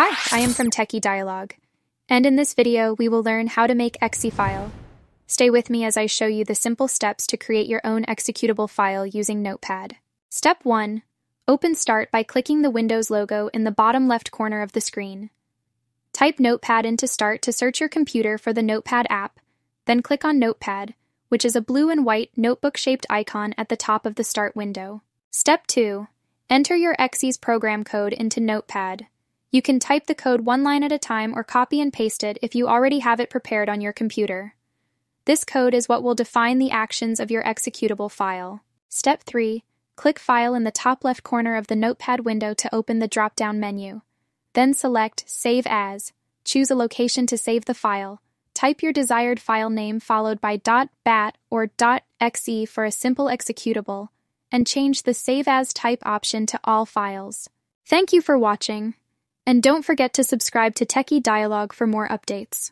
Hi, I am from Techie Dialogue, and in this video we will learn how to make exe file. Stay with me as I show you the simple steps to create your own executable file using Notepad. Step 1. Open Start by clicking the Windows logo in the bottom left corner of the screen. Type Notepad into Start to search your computer for the Notepad app, then click on Notepad, which is a blue and white notebook-shaped icon at the top of the Start window. Step 2. Enter your exe's program code into Notepad. You can type the code one line at a time or copy and paste it if you already have it prepared on your computer. This code is what will define the actions of your executable file. Step 3. Click File in the top left corner of the Notepad window to open the drop down menu. Then select Save As. Choose a location to save the file. Type your desired file name followed by .bat or .exe for a simple executable, and change the Save As type option to All Files. Thank you for watching, and don't forget to subscribe to Techie Dialogue for more updates.